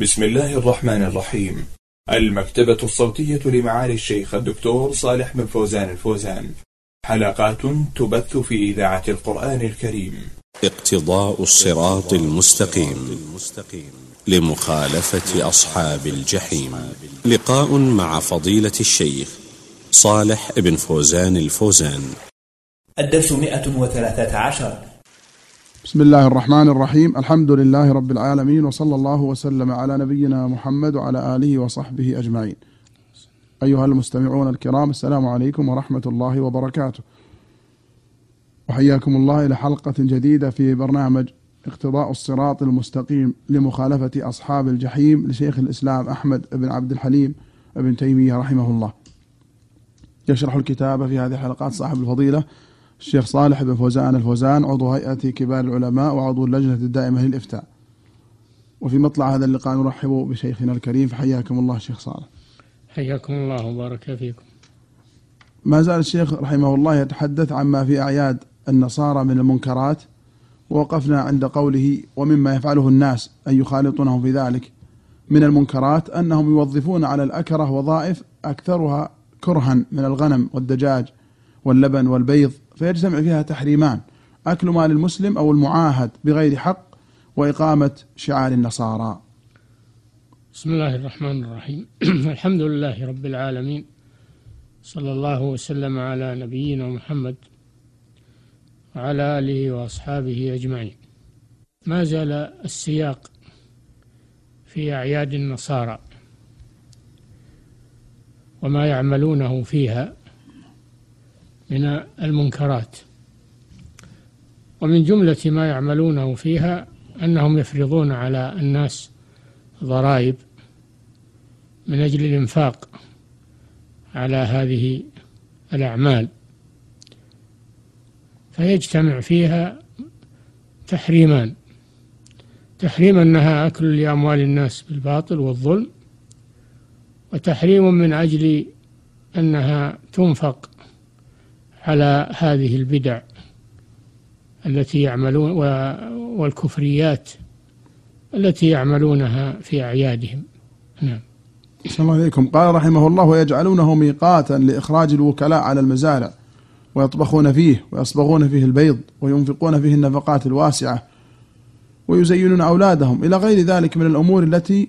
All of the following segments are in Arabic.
بسم الله الرحمن الرحيم. المكتبة الصوتية لمعالي الشيخ الدكتور صالح بن فوزان الفوزان. حلقات تبث في إذاعة القرآن الكريم. اقتضاء الصراط المستقيم. لمخالفة أصحاب الجحيم. لقاء مع فضيلة الشيخ صالح بن فوزان الفوزان. الدرس 113 بسم الله الرحمن الرحيم. الحمد لله رب العالمين وصلى الله وسلم على نبينا محمد وعلى آله وصحبه أجمعين. أيها المستمعون الكرام السلام عليكم ورحمة الله وبركاته. وحياكم الله إلى حلقة جديدة في برنامج اقتضاء الصراط المستقيم لمخالفة أصحاب الجحيم لشيخ الإسلام أحمد بن عبد الحليم بن تيمية رحمه الله. يشرح الكتاب في هذه الحلقات صاحب الفضيلة الشيخ صالح بن فوزان الفوزان عضو هيئة كبار العلماء وعضو اللجنة الدائمة للإفتاء. وفي مطلع هذا اللقاء نرحب بشيخنا الكريم فحياكم الله شيخ صالح. حياكم الله وبارك فيكم. ما زال الشيخ رحمه الله يتحدث عما في أعياد النصارى من المنكرات ووقفنا عند قوله ومما يفعله الناس أن يخالطونه في ذلك من المنكرات أنهم يوظفون على الأكره وظائف أكثرها كرها من الغنم والدجاج واللبن والبيض فيجتمع فيها تحريمان أكل مال المسلم أو المعاهد بغير حق وإقامة شعار النصارى. بسم الله الرحمن الرحيم. الحمد لله رب العالمين. صلى الله وسلم على نبينا محمد وعلى آله وأصحابه أجمعين. ما زال السياق في أعياد النصارى وما يعملونه فيها من المنكرات. ومن جملة ما يعملونه فيها أنهم يفرضون على الناس ضرائب من أجل الإنفاق على هذه الأعمال. فيجتمع فيها تحريمان. تحريم أنها أكل لأموال الناس بالباطل والظلم وتحريم من أجل أنها تنفق على هذه البدع التي يعملون والكفريات التي يعملونها في أعيادهم. نعم. الله عليكم. قال رحمه الله ويجعلونه ميقاتا لإخراج الوكلاء على المزارع ويطبخون فيه ويصبغون فيه البيض وينفقون فيه النفقات الواسعة ويزينون أولادهم. إلى غير ذلك من الأمور التي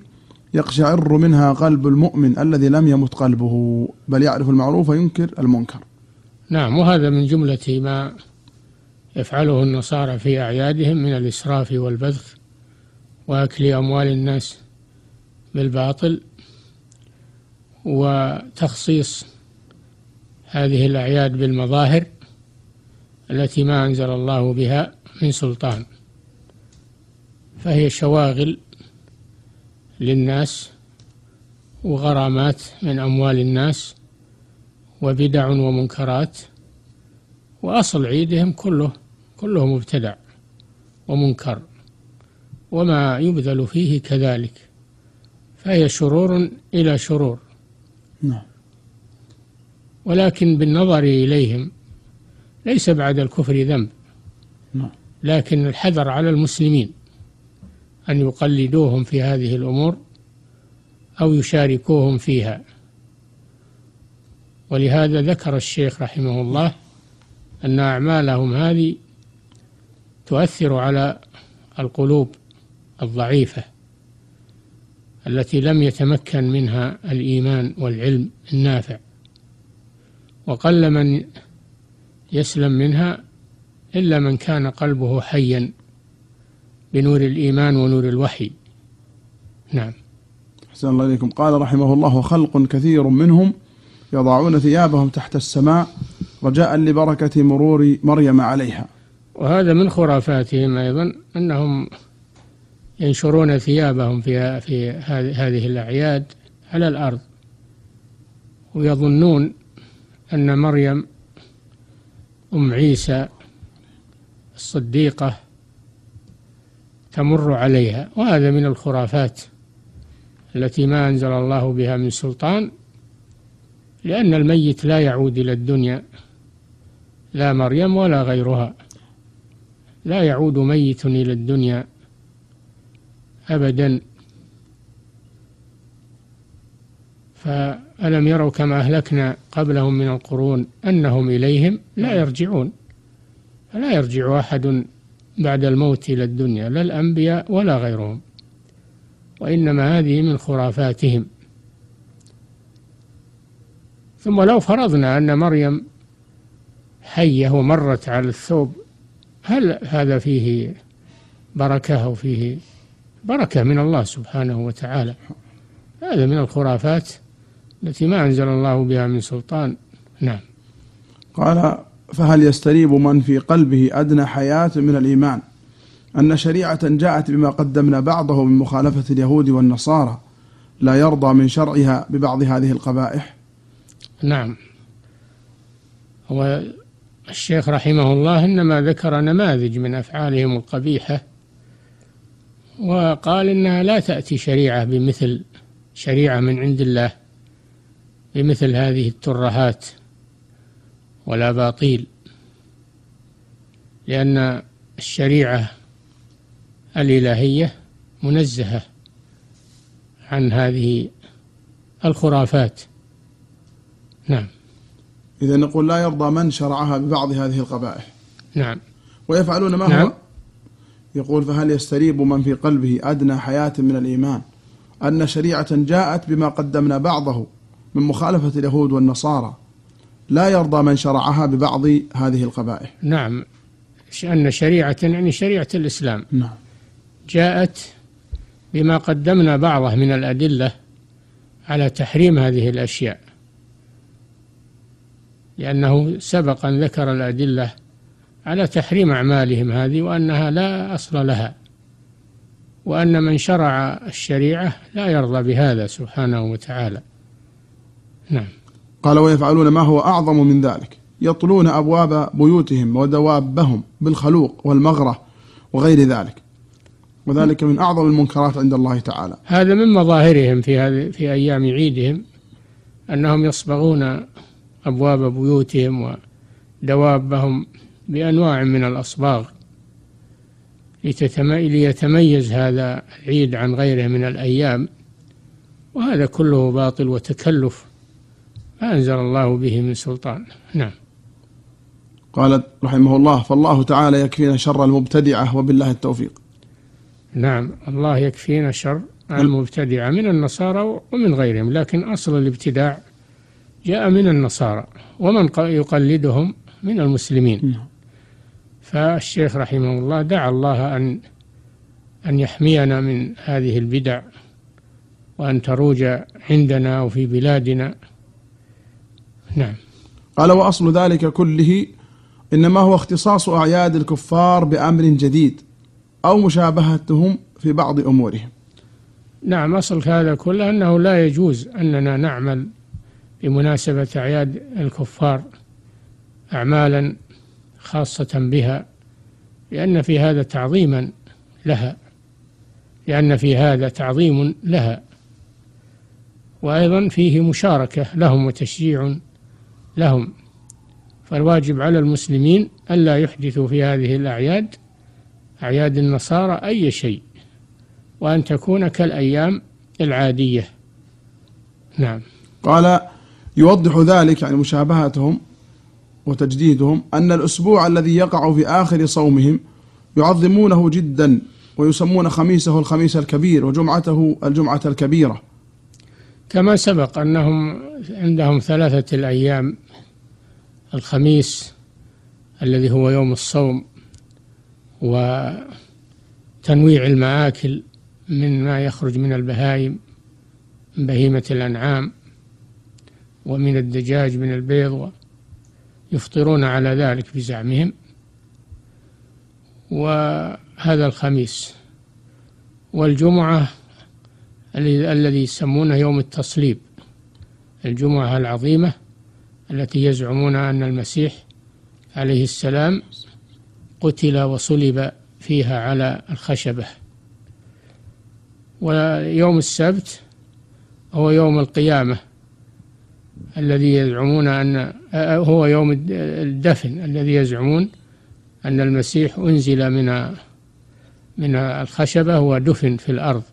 يقشعر منها قلب المؤمن الذي لم يمت قلبه بل يعرف المعروف وينكر المنكر. نعم وهذا من جملة ما يفعله النصارى في أعيادهم من الإسراف والبذخ وأكل أموال الناس بالباطل وتخصيص هذه الأعياد بالمظاهر التي ما أنزل الله بها من سلطان. فهي شواغل للناس وغرامات من أموال الناس وبدع ومنكرات وأصل عيدهم كله كله مبتدع ومنكر وما يبذل فيه كذلك فهي شرور إلى شرور. نعم. ولكن بالنظر إليهم ليس بعد الكفر ذنب. نعم. لكن الحذر على المسلمين أن يقلدوهم في هذه الأمور أو يشاركوهم فيها. ولهذا ذكر الشيخ رحمه الله أن أعمالهم هذه تؤثر على القلوب الضعيفة التي لم يتمكن منها الإيمان والعلم النافع. وقل من يسلم منها إلا من كان قلبه حيا بنور الإيمان ونور الوحي. نعم. أحسن الله إليكم. قال رحمه الله خلق كثير منهم يضعون ثيابهم تحت السماء رجاء لبركة مرور مريم عليها. وهذا من خرافاتهم أيضا أنهم ينشرون ثيابهم في في هذه الأعياد على الأرض. ويظنون أن مريم أم عيسى الصديقة تمر عليها. وهذا من الخرافات التي ما أنزل الله بها من سلطان. لأن الميت لا يعود إلى الدنيا لا مريم ولا غيرها. لا يعود ميت إلى الدنيا أبدا. فألم يروا كما أهلكنا قبلهم من القرون أنهم إليهم لا يرجعون. لا يرجع أحد بعد الموت إلى الدنيا لا الأنبياء ولا غيرهم. وإنما هذه من خرافاتهم. ثم لو فرضنا أن مريم حية ومرت على الثوب هل هذا فيه بركة أو فيه بركة من الله سبحانه وتعالى؟ هذا من الخرافات التي ما أنزل الله بها من سلطان. نعم. قال فهل يستريب من في قلبه أدنى حياة من الإيمان؟ أن شريعة جاءت بما قدمنا بعضه من مخالفة اليهود والنصارى لا يرضى من شرعها ببعض هذه القبائح. نعم. هو الشيخ رحمه الله إنما ذكر نماذج من أفعالهم القبيحة وقال إنها لا تأتي شريعة بمثل شريعة من عند الله بمثل هذه الترهات والأباطيل لأن الشريعة الإلهية منزهة عن هذه الخرافات. نعم. إذا نقول لا يرضى من شرعها ببعض هذه القبائح. نعم. ويفعلون ما نعم. هو؟ يقول فهل يستريب من في قلبه أدنى حياة من الإيمان؟ أن شريعة جاءت بما قدمنا بعضه من مخالفة اليهود والنصارى. لا يرضى من شرعها ببعض هذه القبائح. نعم. أن شريعة يعني شريعة الإسلام. نعم. جاءت بما قدمنا بعضه من الأدلة على تحريم هذه الأشياء. لأنه سبق أن ذكر الأدلة على تحريم أعمالهم هذه وأنها لا أصل لها وأن من شرع الشريعة لا يرضى بهذا سبحانه وتعالى. نعم. قال ويفعلون ما هو أعظم من ذلك يطلون أبواب بيوتهم ودوابهم بالخلوق والمغرة وغير ذلك وذلك من أعظم المنكرات عند الله تعالى. هذا من مظاهرهم في هذه في أيام عيدهم أنهم يصبغون أبواب بيوتهم ودوابهم بأنواع من الأصباغ. ليتميز هذا العيد عن غيره من الأيام وهذا كله باطل وتكلف ما أنزل الله به من سلطان. نعم. قال رحمه الله فالله تعالى يكفينا شر المبتدعة وبالله التوفيق. نعم. الله يكفينا شر المبتدعة من النصارى ومن غيرهم لكن أصل الابتداع جاء من النصارى ومن يقلدهم من المسلمين. فالشيخ رحمه الله دعا الله أن أن يحمينا من هذه البدع وأن تروج عندنا وفي بلادنا. نعم. قال وأصل ذلك كله إنما هو اختصاص أعياد الكفار بأمر جديد أو مشابهتهم في بعض أمورهم. نعم أصل هذا كله أنه لا يجوز أننا نعمل بمناسبة أعياد الكفار أعمالا خاصة بها لأن في هذا تعظيما لها لأن في هذا تعظيم لها. وأيضا فيه مشاركة لهم وتشجيع لهم. فالواجب على المسلمين ألا يحدثوا في هذه الأعياد أعياد النصارى أي شيء وأن تكون كالأيام العادية. نعم. قال يوضح ذلك يعني مشابهتهم وتجديدهم أن الأسبوع الذي يقع في آخر صومهم يعظمونه جدا ويسمون خميسه الخميس الكبير وجمعته الجمعة الكبيرة. كما سبق أنهم عندهم ثلاثة الأيام الخميس الذي هو يوم الصوم وتنويع المآكل من ما يخرج من البهائم بهيمة الأنعام. ومن الدجاج من البيض يفطرون على ذلك بزعمهم. وهذا الخميس والجمعة الذي يسمونه يوم التصليب. الجمعة العظيمة التي يزعمون أن المسيح عليه السلام قتل وصلب فيها على الخشبة. ويوم السبت هو يوم القيامة. الذي يزعمون أن هو يوم الدفن الذي يزعمون أن المسيح أنزل من من الخشبة ودفن في الأرض.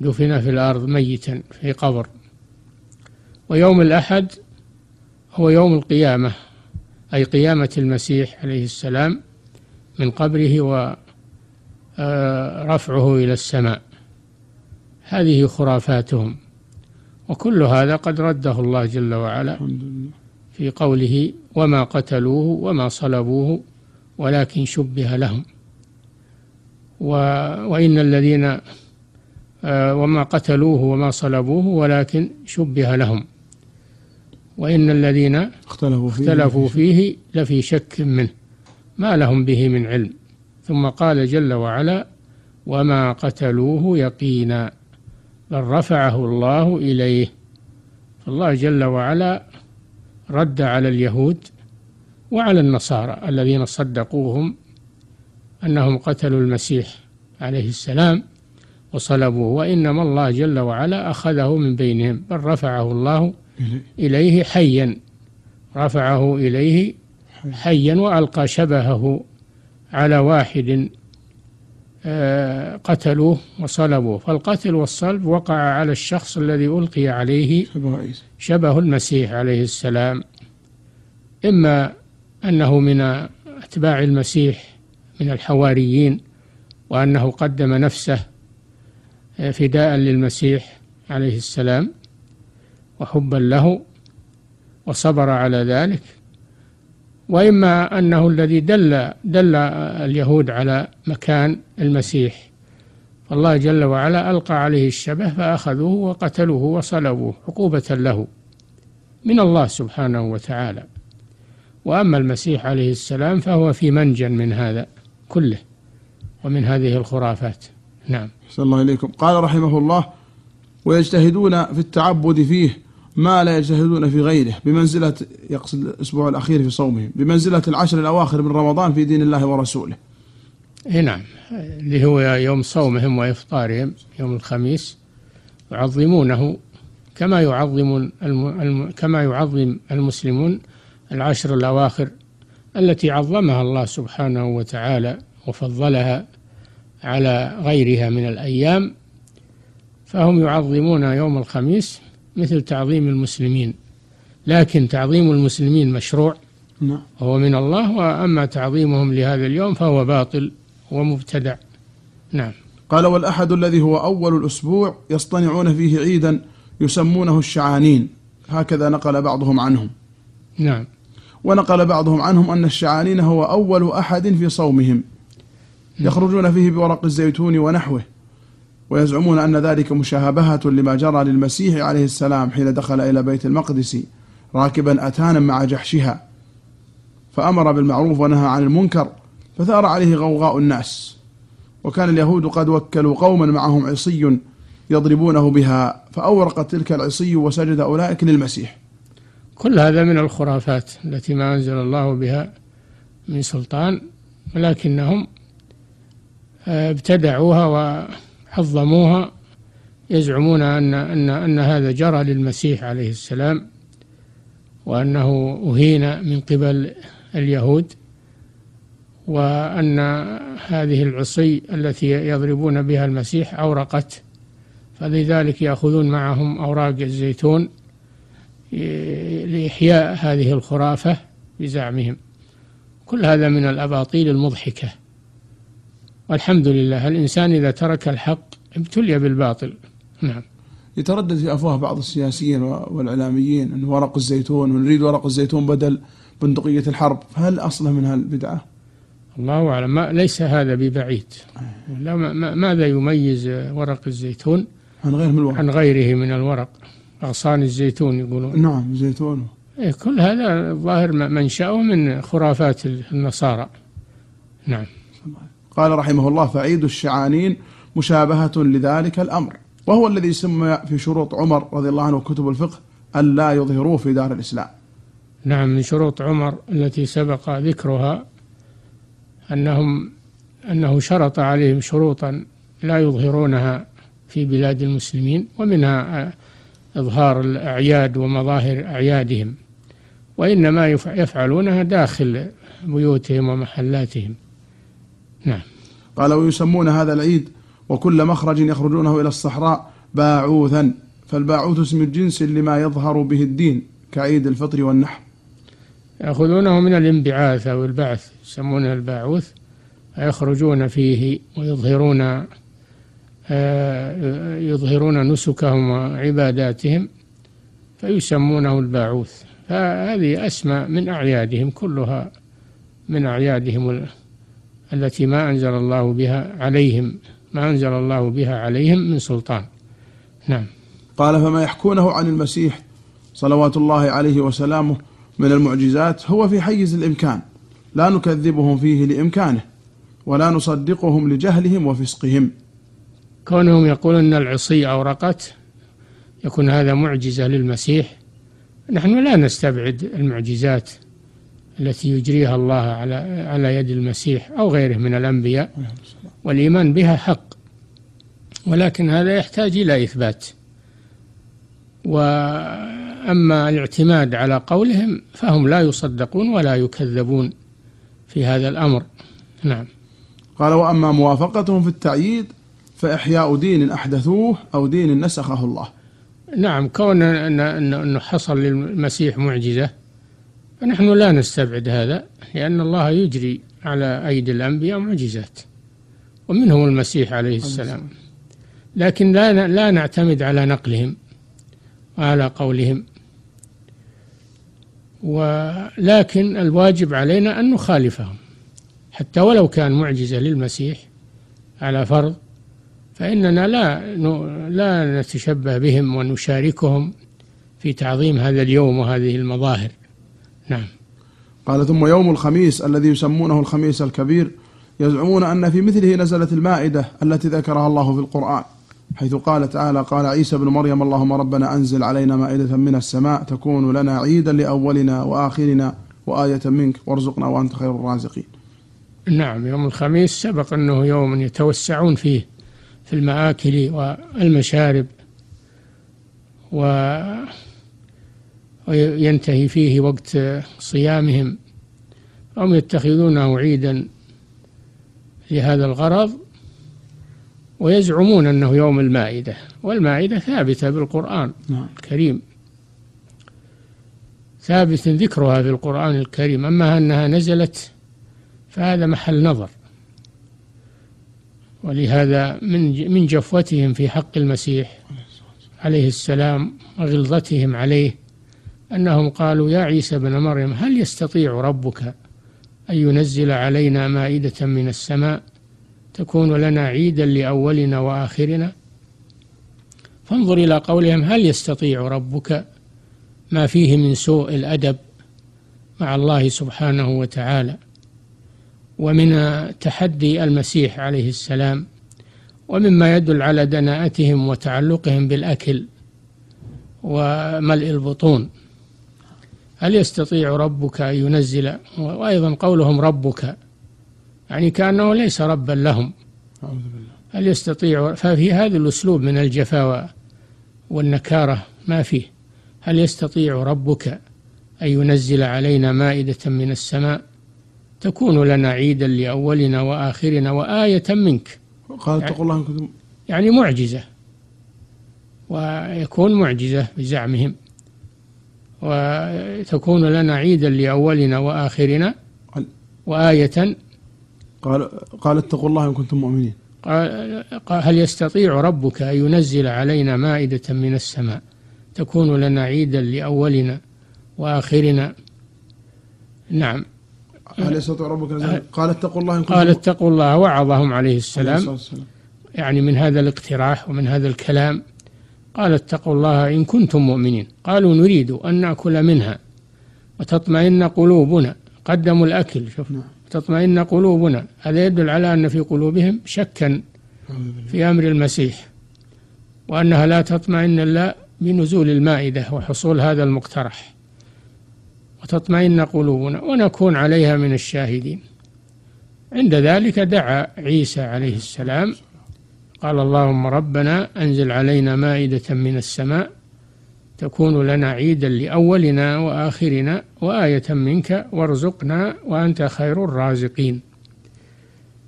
دفن في الأرض ميتا في قبر. ويوم الأحد هو يوم القيامة أي قيامة المسيح عليه السلام من قبره ورفعه إلى السماء. هذه خرافاتهم. وكل هذا قد رده الله جل وعلا في قوله وما قتلوه وما صلبوه ولكن شبه لهم. و وإن الذين آه، وما قتلوه وما صلبوه ولكن شبه لهم. وإن الذين اختلفوا فيه, اختلفوا فيه لفي شك منه ما لهم به من علم. ثم قال جل وعلا وما قتلوه يقينا. بل رفعه الله إليه. فالله جل وعلا رد على اليهود وعلى النصارى الذين صدقوهم أنهم قتلوا المسيح عليه السلام وصلبوه وإنما الله جل وعلا أخذه من بينهم بل رفعه الله إليه حيا. رفعه إليه حيا وألقى شبهه على واحد قتلوه وصلبوه. فالقتل والصلب وقع على الشخص الذي ألقي عليه شبه المسيح عليه السلام. إما أنه من أتباع المسيح من الحواريين وأنه قدم نفسه آه، فداء للمسيح عليه السلام وحبا له وصبر على ذلك. وإما أنه الذي دل دل اليهود على مكان المسيح. فالله جل وعلا ألقى عليه الشبه فأخذوه وقتلوه وصلبوه عقوبة له من الله سبحانه وتعالى. وأما المسيح عليه السلام فهو في منجا من هذا كله ومن هذه الخرافات. نعم. صلى الله إليكم. قال رحمه الله ويجتهدون في التعبد فيه ما لا يجتهدون في غيره بمنزلة يقصد الأسبوع الأخير في صومهم بمنزلة العشر الأواخر من رمضان في دين الله ورسوله. نعم. اللي هو يوم صومهم وإفطارهم يوم الخميس يعظمونه كما يعظم الم... كما يعظم المسلمون العشر الأواخر التي عظمها الله سبحانه وتعالى وفضلها على غيرها من الأيام. فهم يعظمون يوم الخميس مثل تعظيم المسلمين. لكن تعظيم المسلمين مشروع نعم. هو من الله وأما تعظيمهم لهذا اليوم فهو باطل ومبتدع. نعم. قال والأحد الذي هو أول الأسبوع يصطنعون فيه عيدا يسمونه الشعانين. هكذا نقل بعضهم عنهم. نعم. ونقل بعضهم عنهم أن الشعانين هو أول أحد في صومهم. نعم. يخرجون فيه بورق الزيتون ونحوه. ويزعمون أن ذلك مشابهة لما جرى للمسيح عليه السلام حين دخل إلى بيت المقدس راكبا أتانا مع جحشها. فأمر بالمعروف ونهى عن المنكر فثار عليه غوغاء الناس. وكان اليهود قد وكلوا قوما معهم عصي يضربونه بها فأورقت تلك العصي وسجد أولئك للمسيح. كل هذا من الخرافات التي ما أنزل الله بها من سلطان ولكنهم آه، ابتدعوها حظموها يزعمون أن أن أن هذا جرى للمسيح عليه السلام وأنه أهين من قبل اليهود وأن هذه العصي التي يضربون بها المسيح أورقت. فلذلك يأخذون معهم أوراق الزيتون لإحياء هذه الخرافة بزعمهم. كل هذا من الأباطيل المضحكة. والحمد لله. الإنسان إذا ترك الحق ابتلي بالباطل. نعم. يتردد في أفواه بعض السياسيين والإعلاميين أن ورق الزيتون ونريد ورق الزيتون بدل بندقية الحرب. فهل أصله من هالبدعة؟ الله أعلم. ما ليس هذا ببعيد. لا ما ماذا يميز ورق الزيتون؟ عن غيره من الورق. عن غيره من الورق. أغصان الزيتون يقولون. نعم زيتون. إيه كل هذا ظاهر منشأه من خرافات النصارى. نعم. قال رحمه الله فعيد الشعانين مشابهة لذلك الأمر. وهو الذي سمي في شروط عمر رضي الله عنه كتب الفقه أن لا يظهروه في دار الإسلام. نعم من شروط عمر التي سبق ذكرها أنهم أنه شرط عليهم شروطا لا يظهرونها في بلاد المسلمين ومنها إظهار الأعياد ومظاهر أعيادهم وإنما يفعلونها داخل بيوتهم ومحلاتهم. نعم. قال ويسمون هذا العيد وكل مخرج يخرجونه إلى الصحراء باعوثا. فالباعوث اسم الجنس لما يظهر به الدين كعيد الفطر والنحر. يأخذونه من الانبعاث أو البعث يسمونه الباعوث يخرجون فيه ويظهرون آه، يظهرون نسكهم وعباداتهم فيسمونه الباعوث. فهذه أسماء من أعيادهم كلها من أعيادهم التي ما أنزل الله بها عليهم ما أنزل الله بها عليهم من سلطان. نعم. قال فما يحكونه عن المسيح صلوات الله عليه وسلامه من المعجزات هو في حيز الإمكان. لا نكذبهم فيه لإمكانه ولا نصدقهم لجهلهم وفسقهم. كونهم يقولون أن العصي أورقت يكون هذا معجزة للمسيح. نحن لا نستبعد المعجزات. التي يجريها الله على على يد المسيح أو غيره من الأنبياء. والإيمان بها حق. ولكن هذا يحتاج إلى إثبات. وأما الاعتماد على قولهم فهم لا يصدقون ولا يكذبون في هذا الأمر. نعم. قال وأما موافقتهم في التعييد فإحياء دين أحدثوه أو دين نسخه الله. نعم كون أنه حصل للمسيح معجزة فنحن لا نستبعد هذا لأن الله يجري على أيدي الأنبياء معجزات ومنهم المسيح عليه السلام. لكن لا لا نعتمد على نقلهم وعلى قولهم. ولكن الواجب علينا أن نخالفهم. حتى ولو كان معجزة للمسيح على فرض فإننا لا لا نتشبه بهم ونشاركهم في تعظيم هذا اليوم وهذه المظاهر. نعم. قال ثم يوم الخميس الذي يسمونه الخميس الكبير يزعمون أن في مثله نزلت المائدة التي ذكرها الله في القرآن حيث قال تعالى قال عيسى بن مريم اللهم ربنا أنزل علينا مائدة من السماء تكون لنا عيدا لأولنا وآخرنا وآية منك وارزقنا وأنت خير الرازقين. نعم يوم الخميس سبق أنه يوم يتوسعون فيه في المآكل والمشارب و وينتهي فيه وقت صيامهم. هم يتخذونه عيدا لهذا الغرض ويزعمون أنه يوم المائدة والمائدة ثابتة بالقرآن نعم. الكريم. ثابت ذكرها في القرآن الكريم أما أنها نزلت فهذا محل نظر. ولهذا من من جفوتهم في حق المسيح عليه السلام وغلظتهم عليه أنهم قالوا يا عيسى بن مريم هل يستطيع ربك أن ينزل علينا مائدة من السماء تكون لنا عيدا لأولنا وآخرنا؟ فانظر إلى قولهم هل يستطيع ربك ما فيه من سوء الأدب مع الله سبحانه وتعالى ومن تحدي المسيح عليه السلام ومما يدل على دناءتهم وتعلقهم بالأكل وملء البطون؟ هل يستطيع ربك أن ينزل؟ وأيضا قولهم ربك يعني كأنه ليس ربا لهم. هل يستطيع؟ ففي هذا الأسلوب من الجفاء والنكارة ما فيه. هل يستطيع ربك أن ينزل علينا مائدة من السماء؟ تكون لنا عيدا لأولنا وآخرنا وآية منك. قال اتقوا الله يعني معجزة ويكون معجزة بزعمهم. وتكون لنا عيدا لأولنا وآخرنا وآية. قال قال اتقوا الله إن كنتم مؤمنين. قال هل يستطيع ربك أن ينزل علينا مائدة من السماء تكون لنا عيدا لأولنا وآخرنا؟ نعم. هل يستطيع ربك قال اتقوا الله إن قال اتقوا الله وعظهم عليه السلام. يعني من هذا الاقتراح ومن هذا الكلام قال اتقوا الله إن كنتم مؤمنين. قالوا نريد أن نأكل منها. وتطمئن قلوبنا. قدموا الأكل. شوف. نعم. تطمئن قلوبنا. هذا يدل على أن في قلوبهم شكا في أمر المسيح. وأنها لا تطمئن إلا بنزول المائدة وحصول هذا المقترح. وتطمئن قلوبنا ونكون عليها من الشاهدين. عند ذلك دعا عيسى عليه السلام قال اللهم ربنا أنزل علينا مائدة من السماء تكون لنا عيدا لأولنا وآخرنا وآية منك وارزقنا وأنت خير الرازقين.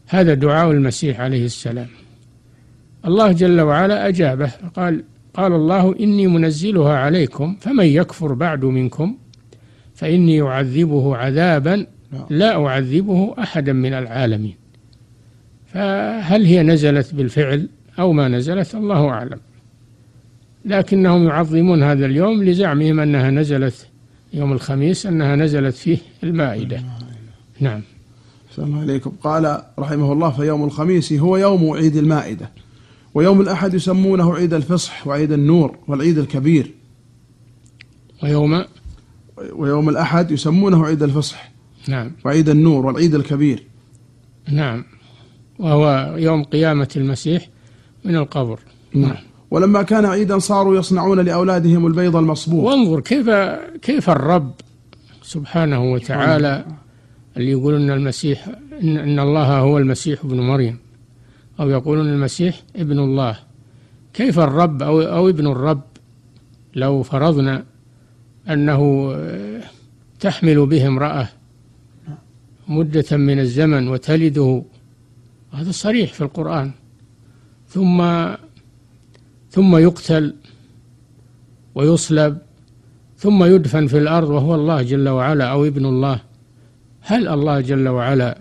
هذا دعاء المسيح عليه السلام. الله جل وعلا أجابه قال قال الله إني منزلها عليكم فمن يكفر بعد منكم فإني أعذبه عذابا لا أعذبه أحدا من العالمين. فهل هي نزلت بالفعل أو ما نزلت؟ الله أعلم. لكنهم يعظمون هذا اليوم لزعمهم أنها نزلت يوم الخميس أنها نزلت فيه المائدة. نعم. السلام عليكم. قال رحمه الله فيوم الخميس هو يوم عيد المائدة ويوم الأحد يسمونه عيد الفصح وعيد النور والعيد الكبير. ويوم؟ ويوم الأحد يسمونه عيد الفصح نعم. وعيد النور والعيد الكبير. نعم. وهو يوم قيامة المسيح من القبر. نعم. ولما كان عيدا صاروا يصنعون لأولادهم البيض المصبوغ وانظر كيف كيف الرب سبحانه وتعالى اللي يقولون إن المسيح ان, إن الله هو المسيح ابن مريم. أو يقولون المسيح ابن الله. كيف الرب أو أو ابن الرب لو فرضنا أنه تحمل به امرأة مدة من الزمن وتلده هذا صريح في القرآن. ثم ثم يقتل ويصلب ثم يدفن في الأرض وهو الله جل وعلا أو ابن الله. هل الله جل وعلا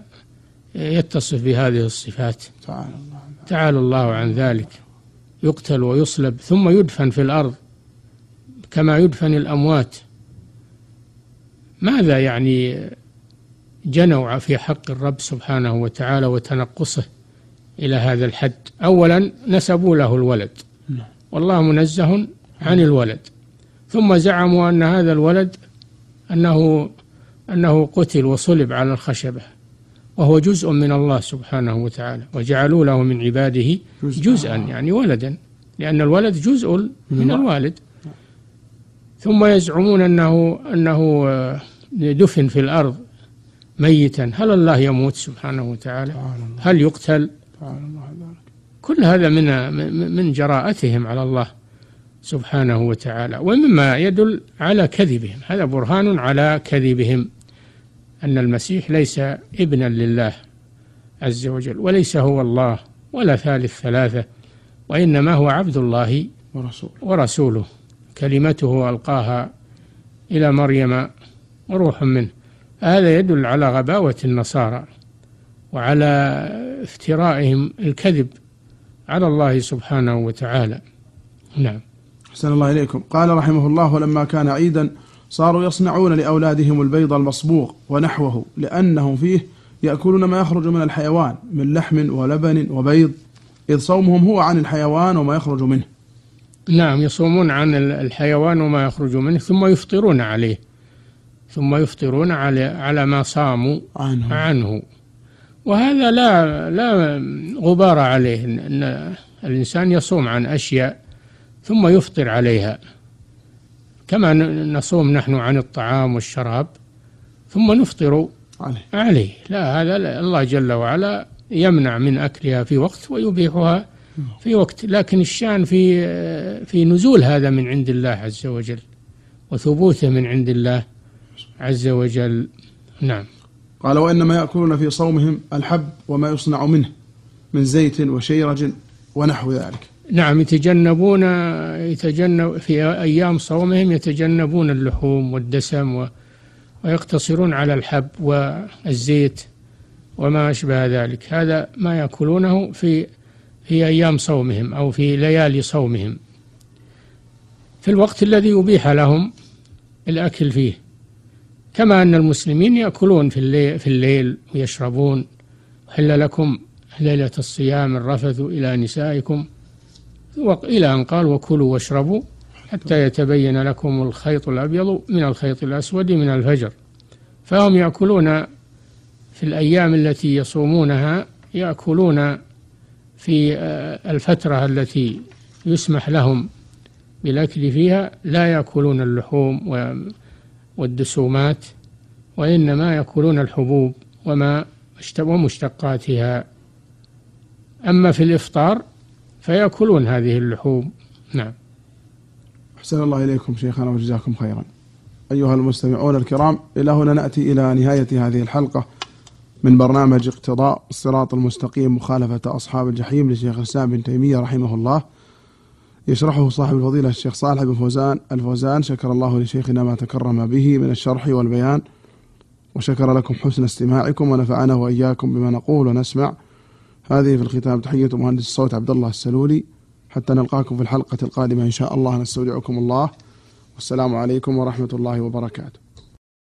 يتصف بهذه الصفات؟ تعالى الله تعالى الله عن ذلك. يقتل ويصلب ثم يدفن في الأرض كما يدفن الأموات. ماذا يعني جنوا في حق الرب سبحانه وتعالى وتنقصه إلى هذا الحد. اولا نسبوا له الولد. والله منزه عن الولد. ثم زعموا أن هذا الولد انه أنه قتل وصلب على الخشبة وهو جزء من الله سبحانه وتعالى وجعلوا له من عباده جزءا. يعني ولدا لأن الولد جزء من الوالد. ثم يزعمون انه أنه دفن في الأرض ميتا هل الله يموت سبحانه وتعالى؟ هل يقتل؟ كل هذا من من جراءتهم على الله سبحانه وتعالى ومما يدل على كذبهم. هذا برهان على كذبهم أن المسيح ليس ابنا لله عز وجل وليس هو الله ولا ثالث ثلاثة وإنما هو عبد الله ورسوله. ورسوله. كلمته ألقاها إلى مريم وروح منه. هذا يدل على غباوة النصارى وعلى افترائهم الكذب على الله سبحانه وتعالى. نعم. أحسن الله إليكم. قال رحمه الله ولما كان عيدا صاروا يصنعون لأولادهم البيض المصبوغ ونحوه لأنهم فيه يأكلون ما يخرج من الحيوان من لحم ولبن وبيض إذ صومهم هو عن الحيوان وما يخرج منه. نعم يصومون عن الحيوان وما يخرج منه ثم يفطرون عليه. ثم يفطرون على على ما صاموا عنه, عنه. وهذا لا لا غبار عليه ان الإنسان يصوم عن أشياء ثم يفطر عليها. كما نصوم نحن عن الطعام والشراب ثم نفطر عليه, عليه. لا هذا لا الله جل وعلا يمنع من أكلها في وقت ويبيحها في وقت. لكن الشأن في في نزول هذا من عند الله عز وجل وثبوته من عند الله عز وجل. نعم. قال وإنما يأكلون في صومهم الحب وما يصنع منه من زيت وشيرج ونحو ذلك. نعم يتجنبون يتجنب في أيام صومهم يتجنبون اللحوم والدسم و ويقتصرون على الحب والزيت وما أشبه ذلك. هذا ما يأكلونه في في أيام صومهم أو في ليالي صومهم. في الوقت الذي يبيح لهم الأكل فيه. كما أن المسلمين يأكلون في الليل, في الليل ويشربون. حل لكم ليلة الصيام الرفث إلى نسائكم. إلى أن قال وكلوا واشربوا حتى يتبين لكم الخيط الأبيض من الخيط الأسود من الفجر. فهم يأكلون في الأيام التي يصومونها يأكلون في آه، الفترة التي يسمح لهم بالأكل فيها لا يأكلون اللحوم والدسومات وإنما يأكلون الحبوب وما ومشتقاتها. أما في الإفطار فيأكلون هذه اللحوم. نعم. أحسن الله إليكم شيخنا وجزاكم خيرا. أيها المستمعون الكرام إلى هنا نأتي إلى نهاية هذه الحلقة من برنامج اقتضاء الصراط المستقيم مخالفة أصحاب الجحيم لشيخ الإسلام بن تيمية رحمه الله. يشرحه صاحب الفضيلة الشيخ صالح بن فوزان. الفوزان شكر الله لشيخنا ما تكرم به من الشرح والبيان وشكر لكم حسن استماعكم ونفعنا وإياكم بما نقول ونسمع. هذه في الختام تحية مهندس الصوت عبد الله السلولي. حتى نلقاكم في الحلقة القادمة إن شاء الله. نستودعكم الله. والسلام عليكم ورحمة الله وبركاته.